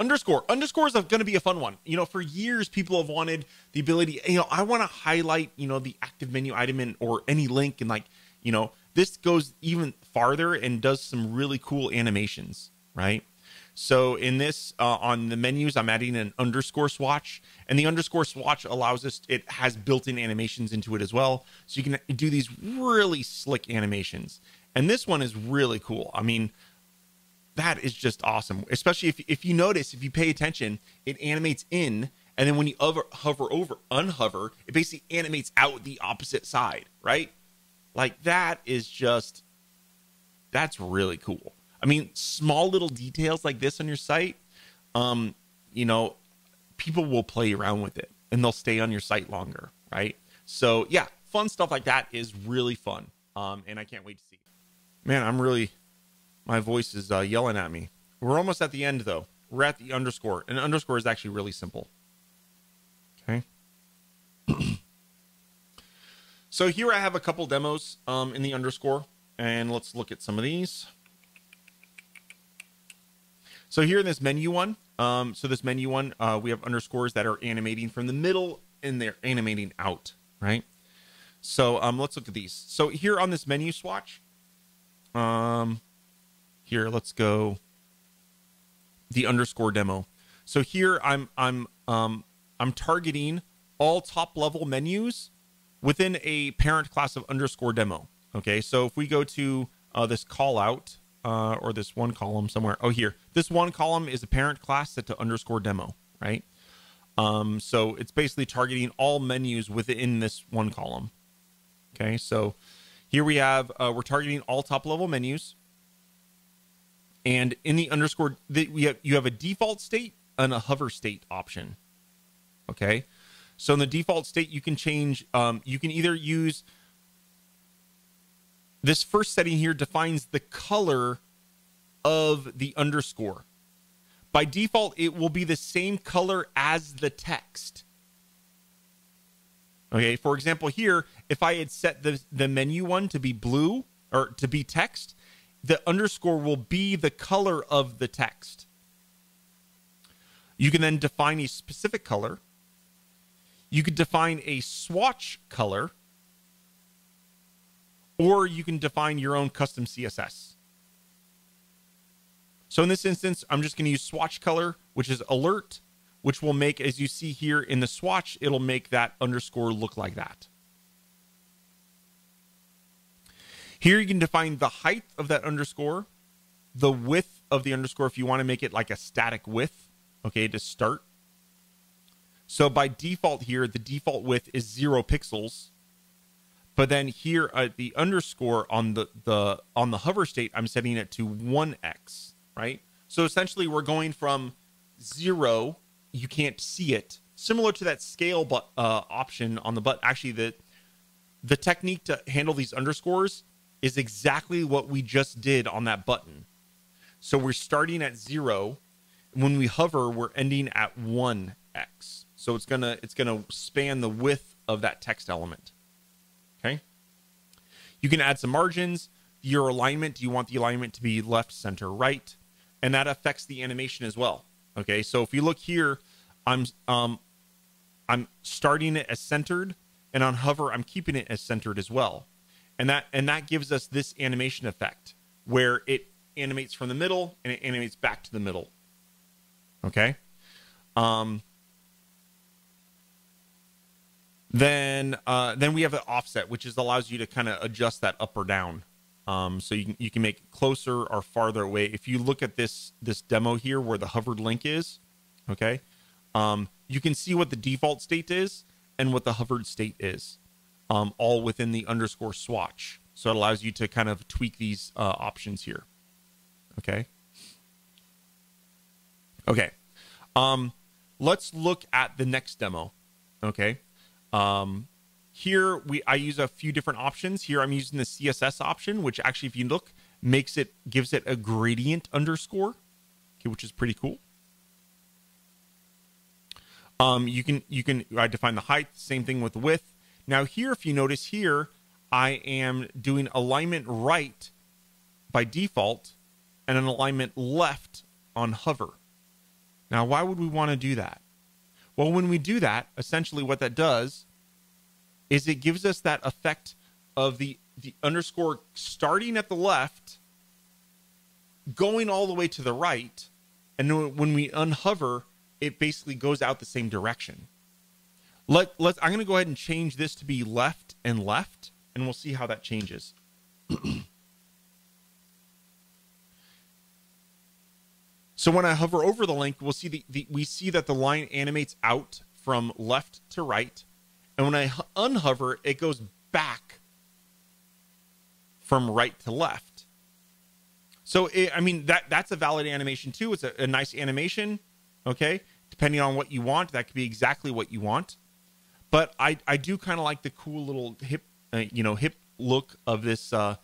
underscore. Underscore is going to be a fun one. You know for years people have wanted the ability you know i want to highlight you know the active menu item in or any link and like you know this goes even farther and does some really cool animations right? So in this uh, on the menus i'm adding an underscore swatch and the underscore swatch allows us it has built-in animations into it as well. So you can do these really slick animations. And this one is really cool. I mean that is just awesome. Especially if if you notice, if you pay attention, it animates in, and then when you hover, hover over, unhover, it basically animates out the opposite side, right? Like that is just that's really cool. I mean, small little details like this on your site, um, you know, people will play around with it and they'll stay on your site longer, right? So yeah, fun stuff like that is really fun. Um, and I can't wait to see. Man, I'm really my voice is uh, yelling at me. We're almost at the end, though. We're at the underscore. And underscore is actually really simple. Okay. so here I have a couple demos um, in the underscore. And let's look at some of these. So here in this menu one, um, so this menu one, uh, we have underscores that are animating from the middle and they're animating out, right? So um, let's look at these. So here on this menu swatch, um, here let's go. The underscore demo. So here i'm i'm um i'm targeting all top level menus within a parent class of underscore demo. Okay so if we go to uh, this call out uh, or this one column somewhere oh here this one column is a parent class set to underscore demo right? Um, so it's basically targeting all menus within this one column. Okay so here we have uh, we're targeting all top level menus and in the underscore, we have you have a default state and a hover state option. Okay, so in the default state, you can change. Um, you can either use this first setting here defines the color of the underscore. By default, it will be the same color as the text. Okay, for example, here, if I had set the, the menu one to be blue or to be text, the underscore will be the color of the text. You can then define a specific color. You could define a swatch color, or you can define your own custom CSS. So in this instance, I'm just going to use swatch color, which is alert, which will make, as you see here in the swatch, it'll make that underscore look like that. Here you can define the height of that underscore, the width of the underscore if you want to make it like a static width, okay, to start. So by default here, the default width is zero pixels. But then here at the underscore on the, the on the hover state, I'm setting it to 1x, right? So essentially we're going from zero, you can't see it, similar to that scale but uh, option on the butt. Actually, the the technique to handle these underscores is exactly what we just did on that button. So we're starting at zero. When we hover, we're ending at 1x. So it's gonna it's gonna span the width of that text element. Okay. You can add some margins. Your alignment, do you want the alignment to be left, center, right? And that affects the animation as well. Okay, so if you look here, I'm um I'm starting it as centered, and on hover, I'm keeping it as centered as well and that and that gives us this animation effect where it animates from the middle and it animates back to the middle. Okay? Um then uh then we have an offset which is allows you to kind of adjust that up or down. Um so you can you can make it closer or farther away. If you look at this this demo here where the hovered link is okay um you can see what the default state is and what the hovered state is um, all within the underscore swatch. So it allows you to kind of tweak these uh, options here. Okay. Okay. Um, let's look at the next demo. Okay. Um, here we I use a few different options. Here I'm using the CSS option, which actually, if you look, makes it gives it a gradient underscore, okay, which is pretty cool. Um, you can you can I define the height, same thing with width. Now here, if you notice here, I am doing alignment right by default and an alignment left on hover. Now, why would we want to do that? Well, when we do that, essentially what that does is it gives us that effect of the the underscore starting at the left, going all the way to the right, and when we unhover, it basically goes out the same direction. Let let I'm going to go ahead and change this to be left and left, and we'll see how that changes. so when I hover over the link, we'll see the, the we see that the line animates out from left to right, and when I unhover, it goes back from right to left. So it, I mean that that's a valid animation too. It's a, a nice animation, okay. Depending on what you want, that could be exactly what you want. But I I do kind of like the cool little hip uh, you know hip look of this. Uh,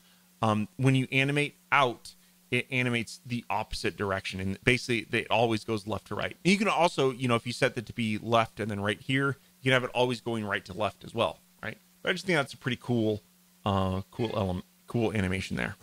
um, when you animate out, it animates the opposite direction, and basically it always goes left to right. And you can also you know if you set that to be left and then right here, you can have it always going right to left as well, right? But I just think that's a pretty cool uh, cool element cool animation there.